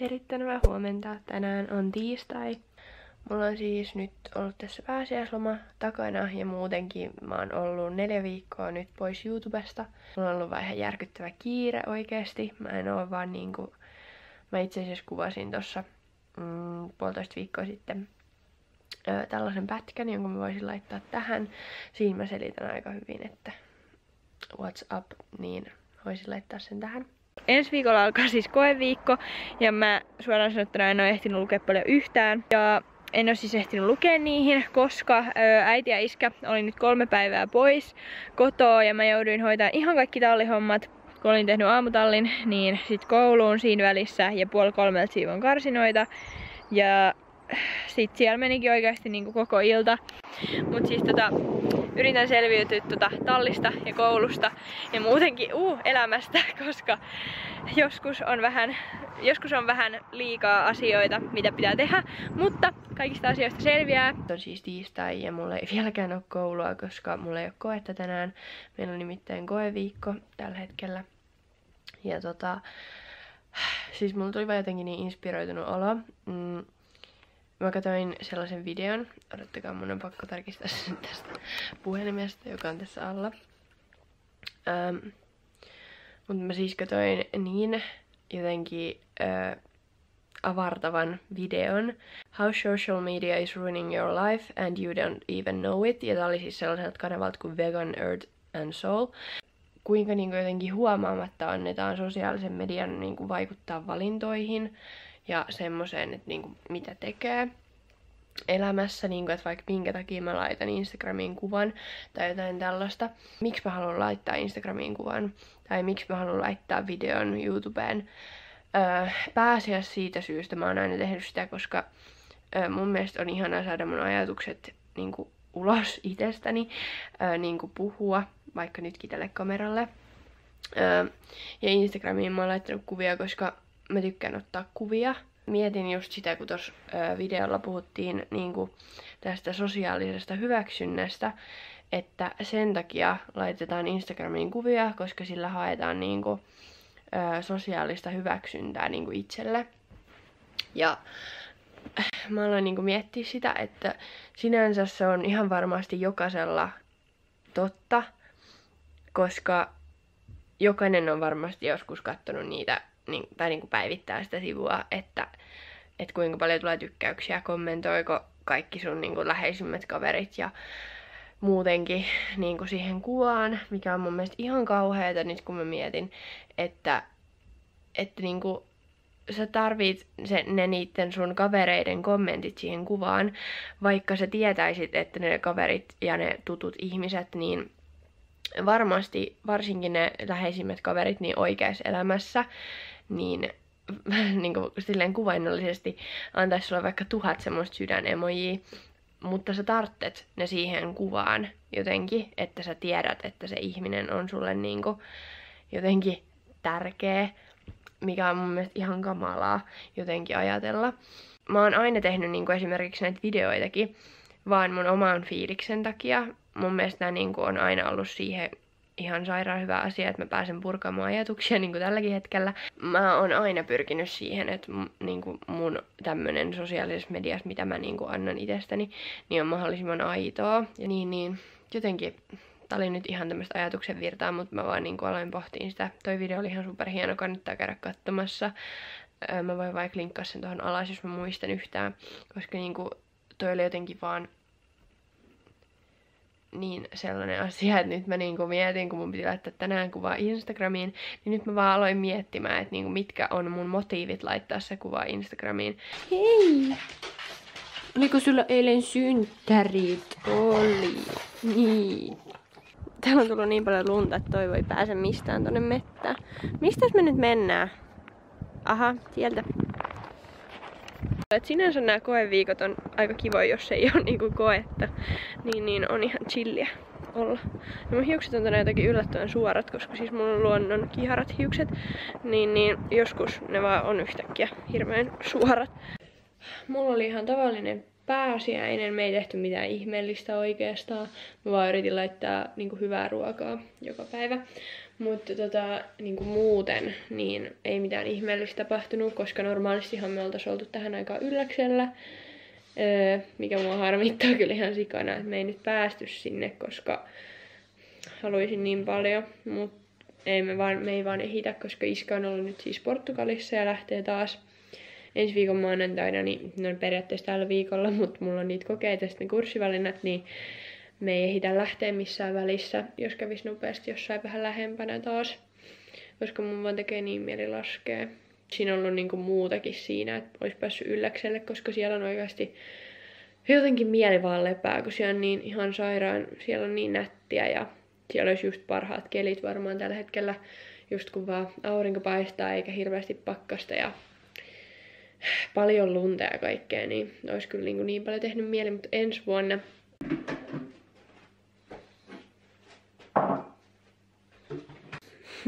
Erittäin hyvää huomenta. Tänään on tiistai. Mulla on siis nyt ollut tässä pääsiäisloma takana ja muutenkin mä oon ollut neljä viikkoa nyt pois YouTubesta. Mulla on ollut vähän järkyttävä kiire oikeesti. Mä en oo vaan niinku... Mä itse asiassa kuvasin tossa mm, puolitoista viikkoa sitten ö, tällaisen pätkän, jonka mä voisin laittaa tähän. Siinä mä selitän aika hyvin, että what's up, niin voisin laittaa sen tähän. Ensi viikolla alkaa siis koeviikko ja mä suoraan sanottuna en ole ehtinyt lukea paljon yhtään. Ja en ole siis ehtinyt lukea niihin, koska äiti ja iskä oli nyt kolme päivää pois kotoa ja mä jouduin hoitamaan ihan kaikki tallihommat. Kun olin tehnyt aamutallin, niin sit kouluun siinä välissä ja puoli kolmelta siivon karsinoita. Ja sit siellä menikin oikeasti niin koko ilta. Mut siis tota, yritän selviytyä tota tallista ja koulusta ja muutenkin uh, elämästä, koska joskus on vähän joskus on vähän liikaa asioita, mitä pitää tehdä, mutta kaikista asioista selviää. On siis tiistai ja mulla ei vieläkään ole koulua, koska mulla ei ole koetta tänään. Meillä on nimittäin koeviikko tällä hetkellä. Ja tota, siis mulla tuli vaan jotenkin niin inspiroitunut olo. Mm, Mä katsoin sellaisen videon, odottakaa mun on pakko tarkistaa sen tästä puhelimesta, joka on tässä alla. Ähm, mutta mä siis katsoin niin jotenkin äh, avartavan videon How social media is ruining your life and you don't even know it. Ja tää oli siis sellaiselta kanavalta kuin Vegan Earth and Soul. Kuinka niin kuin jotenkin huomaamatta annetaan sosiaalisen median niin kuin vaikuttaa valintoihin ja semmoiseen, että niinku, mitä tekee elämässä, niinku, että vaikka minkä takia mä laitan Instagramiin kuvan tai jotain tällaista. Miksi mä haluan laittaa Instagramiin kuvan tai miksi mä haluan laittaa videon YouTubeen. Öö, pääasiassa siitä syystä mä oon aina tehnyt sitä, koska öö, mun mielestä on ihanaa saada mun ajatukset niinku, ulos itsestäni, öö, niinku puhua, vaikka nytkin tälle kameralle. Öö, ja Instagramiin mä oon laittanut kuvia, koska mä tykkään ottaa kuvia. Mietin just sitä, kun tuossa videolla puhuttiin niin kuin tästä sosiaalisesta hyväksynnästä, että sen takia laitetaan Instagramiin kuvia, koska sillä haetaan niin kuin, ö, sosiaalista hyväksyntää niin kuin itselle. Ja mä aloin niin miettiä sitä, että sinänsä se on ihan varmasti jokaisella totta, koska jokainen on varmasti joskus katsonut niitä niin, tai niin kuin päivittää sitä sivua, että, että kuinka paljon tulee tykkäyksiä, kommentoiko kaikki sun niin kuin läheisimmät kaverit ja muutenkin niin kuin siihen kuvaan, mikä on mun mielestä ihan kauheata nyt kun mä mietin, että, että niin kuin sä tarvit se, ne niiden sun kavereiden kommentit siihen kuvaan, vaikka sä tietäisit, että ne kaverit ja ne tutut ihmiset, niin varmasti varsinkin ne läheisimmät kaverit niin oikeassa elämässä, niin niin kuin silleen kuvainnollisesti antaisi sulle vaikka tuhat semmoista sydänemojia, mutta sä tarttet ne siihen kuvaan jotenkin, että sä tiedät, että se ihminen on sulle niin kuin jotenkin tärkeä, mikä on mun mielestä ihan kamalaa jotenkin ajatella. Mä oon aina tehnyt niin kuin esimerkiksi näitä videoitakin, vaan mun oman fiiliksen takia. Mun mielestä nämä niin kuin on aina ollut siihen ihan sairaan hyvä asia, että mä pääsen purkamaan ajatuksia niin kuin tälläkin hetkellä. Mä oon aina pyrkinyt siihen, että niin kuin mun tämmönen sosiaalisessa mediassa, mitä mä niin kuin annan itsestäni, niin on mahdollisimman aitoa. Ja niin, niin jotenkin tää oli nyt ihan tämmöistä ajatuksen virtaa, mutta mä vaan niin kuin aloin pohtiin sitä. Toi video oli ihan superhieno, kannattaa käydä katsomassa. Mä voin vaikka linkkaa sen tuohon alas, jos mä muistan yhtään, koska niin kuin toi oli jotenkin vaan niin sellainen asia, että nyt mä niinku mietin, kun mun piti laittaa tänään kuvaa Instagramiin, niin nyt mä vaan aloin miettimään, että niinku mitkä on mun motiivit laittaa se kuva Instagramiin. Hei! Oliko sulla eilen synttärit? Oli. Niin. Täällä on tullut niin paljon lunta, että toi voi pääse mistään tonne mettään. Mistä me nyt mennään? Aha, sieltä. Et sinänsä nämä koeviikot on aika kivoja, jos ei ole niinku koetta. Niin, niin on ihan chilliä olla. Ja mun hiukset on tänään jotenkin yllättävän suorat, koska siis mulla on luonnon kiharat hiukset. Niin, niin joskus ne vaan on yhtäkkiä hirveän suorat. Mulla oli ihan tavallinen pääsiäinen. Me ei tehty mitään ihmeellistä oikeastaan. Mä vaan yritin laittaa niin kuin, hyvää ruokaa joka päivä. Mutta tota, niin kuin muuten, niin ei mitään ihmeellistä tapahtunut, koska normaalistihan me oltaisiin oltu tähän aikaan ylläksellä. Öö, mikä mua harmittaa kyllä ihan sikana, että me ei nyt päästy sinne, koska haluaisin niin paljon. Mutta ei me, vaan, me ei vaan ehitä, koska Iska on ollut nyt siis Portugalissa ja lähtee taas ensi viikon maanantaina, niin ne on periaatteessa tällä viikolla, mutta mulla on niitä kokeita ja sitten kurssivalinnat, niin me ei ehitä lähteä missään välissä, jos kävisi nopeasti jossain vähän lähempänä taas, koska mun vaan tekee niin mieli laskea. Siinä on ollut niinku muutakin siinä, että olisi päässyt ylläkselle, koska siellä on oikeasti jotenkin mieli vaan lepää, kun siellä on niin ihan sairaan, siellä on niin nättiä ja siellä olisi just parhaat kelit varmaan tällä hetkellä, just kun vaan aurinko paistaa eikä hirveästi pakkasta ja paljon lunta ja kaikkea, niin olisi kyllä niin, niin paljon tehnyt mieli, mutta ensi vuonna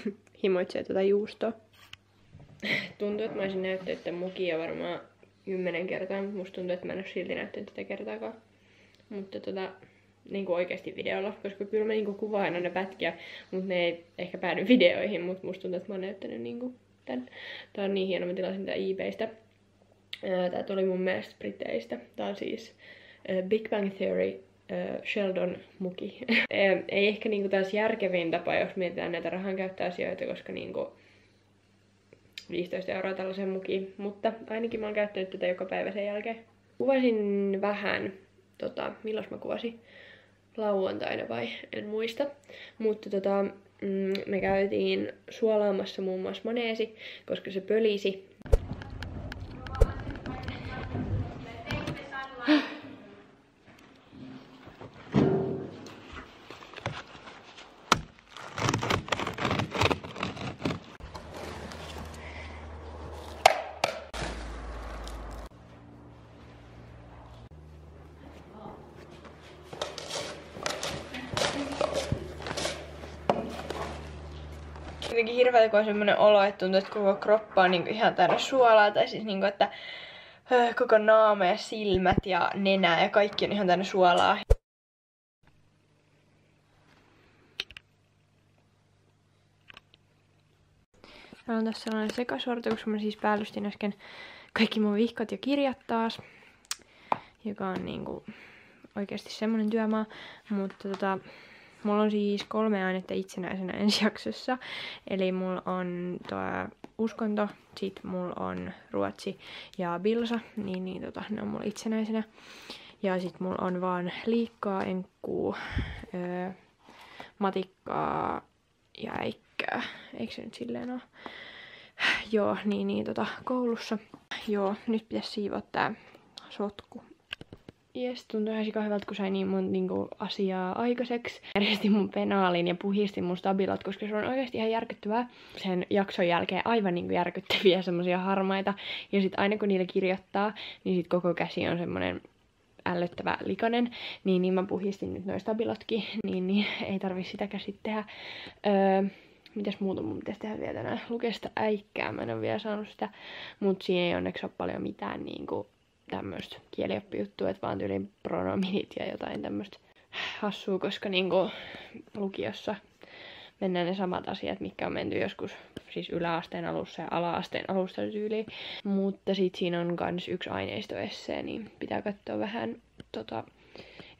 himoitsee tätä juustoa. Tuntuu, että mä olisin näyttänyt tämän mukia varmaan kymmenen kertaa, mutta musta tuntuu, että mä en ole silti näyttänyt tätä kertaakaan. Mutta tota, niin kuin oikeasti videolla, koska kyllä mä niin kuin kuvaan aina ne pätkiä, mutta ne ei ehkä päädy videoihin, mutta musta tuntuu, että mä oon näyttänyt niin kuin tän. Tää on niin hieno, mä tilasin tää eBaystä. Tää tuli mun mielestä Briteistä. Tää on siis Big Bang Theory Sheldon muki. ei ehkä niinku taas järkevin tapa, jos mietitään näitä rahankäyttöasioita, koska niinku 15 euroa tällaisen mukiin, mutta ainakin mä oon käyttänyt tätä joka päivä sen jälkeen. Kuvasin vähän, tota, milloin mä kuvasin? lauantaina vai en muista. Mutta tota, mm, me käytiin suolaamassa muun muassa maneesi, koska se pölisi jotenkin hirveä, kun on semmoinen olo, että tuntuu, että koko kroppa on niin ihan täynnä suolaa, tai siis niin kuin, että öö, koko naama ja silmät ja nenä ja kaikki on ihan täynnä suolaa. Täällä on tässä sellainen sekasorto, koska mä siis päällystin äsken kaikki mun vihkot ja kirjat taas, joka on niinku oikeasti semmonen työmaa, mutta tota, Mulla on siis kolme ainetta itsenäisenä ensi jaksossa. Eli mulla on tuo uskonto, sit mulla on ruotsi ja bilsa, niin, niin tota, ne on mulla itsenäisenä. Ja sit mulla on vaan liikkaa, enkkuu, öö, matikkaa ja äikkää. Eikö se nyt silleen ole? Joo, niin, niin tota, koulussa. Joo, nyt pitäisi siivoa tää sotku Jes, tuntuu ihan hyvältä, kun sai niin monta niinku, asiaa aikaiseksi. Järjestin mun penaalin ja puhistin mun stabilat, koska se on oikeasti ihan järkyttävää. Sen jakson jälkeen aivan niinku, järkyttäviä semmosia harmaita. Ja sitten aina kun niillä kirjoittaa, niin sit koko käsi on semmonen ällöttävä likainen, niin, niin mä puhistin nyt noin stabilotkin, niin, niin ei tarvi sitä käsittää. Öö, mitäs muuta mun pitäisi tehdä vielä tänään? Lukea sitä äikkää, mä en ole vielä saanut sitä, mutta siinä ei onneksi ole paljon mitään niinku tämmöistä kielioppijuttua, että vaan tyyliin pronominit ja jotain tämmöistä hassua, koska niinku lukiossa mennään ne samat asiat, mitkä on menty joskus siis yläasteen alussa ja ala-asteen alusta tyyliin. Mutta sit siinä on kans yksi aineistoessee, niin pitää katsoa vähän tota,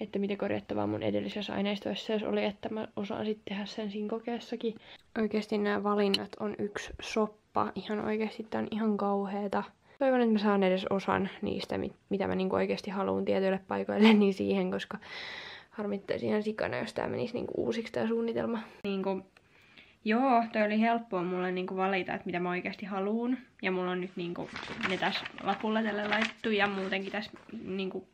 että mitä korjattavaa mun edellisessä aineistoesseessä oli, että mä osaan sitten tehdä sen siinä kokeessakin. Oikeasti nämä valinnat on yksi soppa. Ihan oikeasti tää on ihan kauheeta. Toivon, että mä saan edes osan niistä, mitä mä niinku oikeasti haluan tietyille paikoille, niin siihen, koska harmittaisi ihan sikana, jos tää menisi niinku uusiksi tää suunnitelma. Niinku, joo, toi oli helppoa mulle niinku valita, että mitä mä oikeasti haluan. Ja mulla on nyt niinku ne tässä lapulla tälle laittu ja muutenkin tässä niinku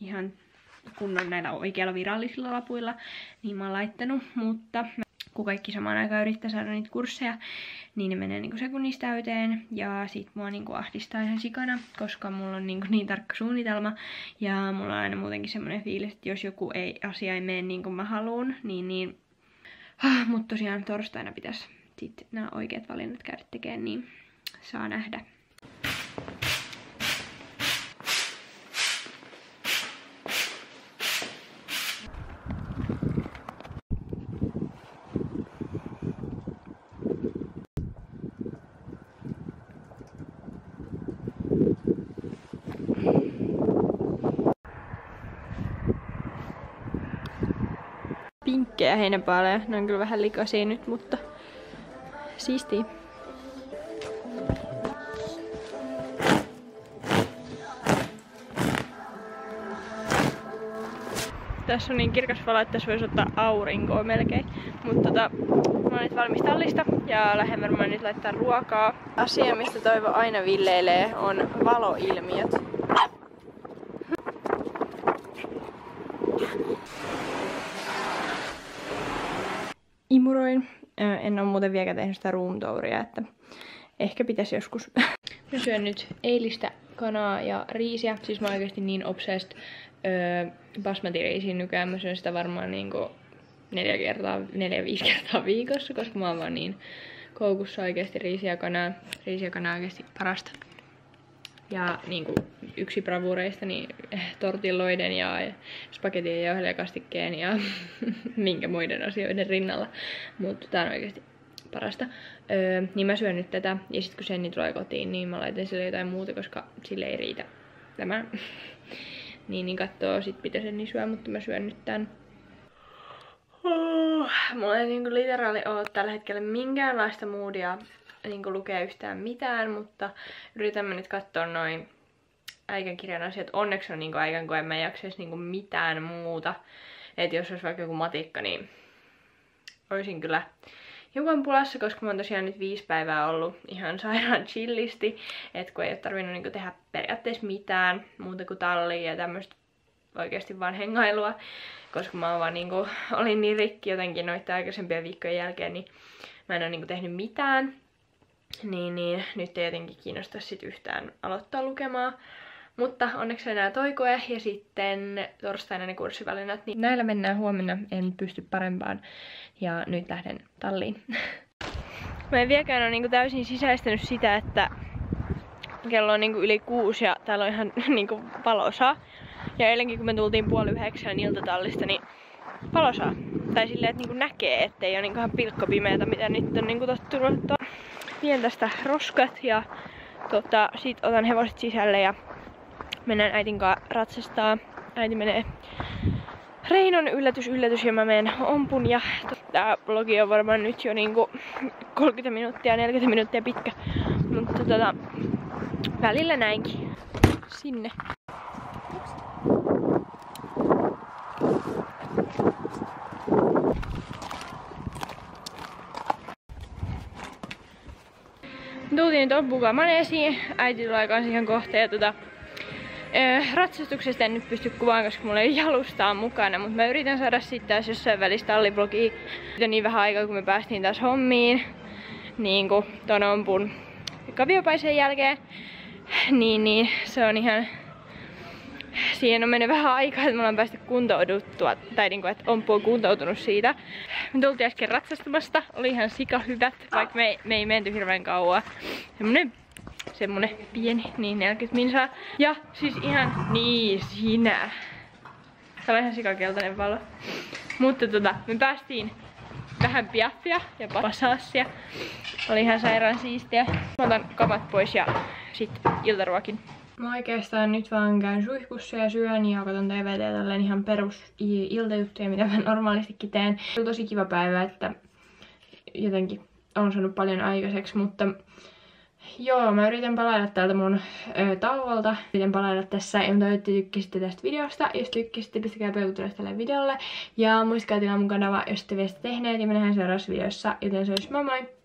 ihan kunnon näillä oikeilla virallisilla lapuilla, niin mä oon laittanut, mutta kun kaikki samaan aikaan yrittää saada niitä kursseja, niin ne menee niinku sekunnista täyteen. Ja sit mua niinku ahdistaa ihan sikana, koska mulla on niinku niin tarkka suunnitelma. Ja mulla on aina muutenkin semmoinen fiilis, että jos joku ei, asia ei mene niin kuin mä haluun, niin niin... Ah, mutta tosiaan torstaina pitäisi sitten nämä oikeat valinnat käydä tekemään, niin saa nähdä. Ja heinäpaaleja. Ne on kyllä vähän likaisia nyt, mutta siistiä. Tässä on niin kirkas valo, että tässä voisi ottaa aurinkoa melkein. Mutta tota, mä oon nyt valmis tallista ja lähden varmaan nyt laittaa ruokaa. Asia, mistä Toivo aina villeilee, on valoilmiöt. En ole muuten vieläkään tehnyt sitä room touria, että ehkä pitäisi joskus. Mä syön nyt eilistä kanaa ja riisiä. Siis mä oon oikeasti niin obsessed öö, basmati-riisiin nykyään. Mä syön sitä varmaan niinku neljä kertaa, neljä viisi kertaa viikossa, koska mä oon vaan niin koukussa oikeasti riisiä kanaa. Riisiä kanaa oikeasti parasta. Ja niin kuin yksi bravureista, niin tortilloiden ja spagettien ja ohjelkastikkeen ja minkä muiden asioiden rinnalla. Mutta tää on oikeasti parasta. Öö, niin mä syön nyt tätä ja sitten kun Senni tulee kotiin, niin mä laitan sille jotain muuta, koska sille ei riitä tämä. niin, niin katsoo sit mitä Senni syö, mutta mä syön nyt tän. Mulla ei niinku literaali ole tällä hetkellä minkäänlaista moodia niinku lukea yhtään mitään, mutta yritän mä nyt katsoa noin äikän kirjan asiat. Onneksi on niinku äikän, kun en mä jaksaisi niinku mitään muuta. Et jos olisi vaikka joku matikka, niin olisin kyllä hiukan pulassa, koska mä oon tosiaan nyt viisi päivää ollut ihan sairaan chillisti, että kun ei ole tarvinnut niinku tehdä periaatteessa mitään muuta kuin tallia ja tämmöistä oikeasti vaan hengailua, koska mä vaan niinku, olin niin rikki jotenkin noita aikaisempien viikkojen jälkeen, niin mä en ole niinku tehnyt mitään. Niin, niin nyt ei jotenkin kiinnosta sit yhtään aloittaa lukemaan. Mutta onneksi enää toikoe ja sitten torstaina ne kurssivalinnat. Niin näillä mennään huomenna, en pysty parempaan. Ja nyt lähden talliin. Mä en vieläkään ole niinku täysin sisäistänyt sitä, että kello on niinku yli kuusi ja täällä on ihan niinku valosaa. Ja eilenkin kun me tultiin puoli yhdeksän iltatallista, niin valosaa. Tai silleen, että niinku näkee, ettei ole niinku ihan pilkkopimeätä, mitä nyt on niinku tottunut. Vien tästä roskat ja tota, sit otan hevoset sisälle ja mennään äitin kanssa ratsastaa. Äiti menee Reinon yllätys, yllätys ja mä menen ompun ja tää vlogi on varmaan nyt jo niinku 30 minuuttia, 40 minuuttia pitkä. Mutta tota, välillä näinkin. Sinne. Tultiin nyt ompukaan maneesiin. Äiti tulee kanssa ihan kohta ja tota, ratsastuksesta en nyt pysty kuvaan, koska mulla ei jalustaa mukana, mutta mä yritän saada sitten taas jossain välissä talliblogia. Nyt niin vähän aikaa, kun me päästiin taas hommiin, niin kuin ton ompun kaviopaisen jälkeen, niin, niin se on ihan siihen on mennyt vähän aikaa, että me ollaan päästy kuntouduttua, tai niinku, että Ompu on kuntoutunut siitä. Me tultiin äsken ratsastamasta, oli ihan sika hyvät, vaikka me, me ei menty hirveän kauan. Semmonen semmonen pieni, niin 40 minsaa. Ja siis ihan, niin sinä. Tää on ihan sikakeltainen valo. Mutta tota, me päästiin vähän piaffia ja pasassia. Oli ihan sairaan siistiä. Mä otan kamat pois ja sit iltaruokin. Mä oikeastaan nyt vaan käyn suihkussa ja syön ja katon TVtä tälleen ihan perus iltajuttuja, mitä mä normaalistikin teen. On tosi kiva päivä, että jotenkin on saanut paljon aikaiseksi, mutta Joo, mä yritän palailla täältä mun ö, tauolta. Yritän palailla tässä ja toivottavasti tykkäsitte tästä videosta. Jos tykkäsitte, pistäkää peukutella tälle videolle. Ja muistakaa tilaa mun kanava, jos te vielä tehneet. Ja me nähdään seuraavassa videossa. Joten se olisi moi moi!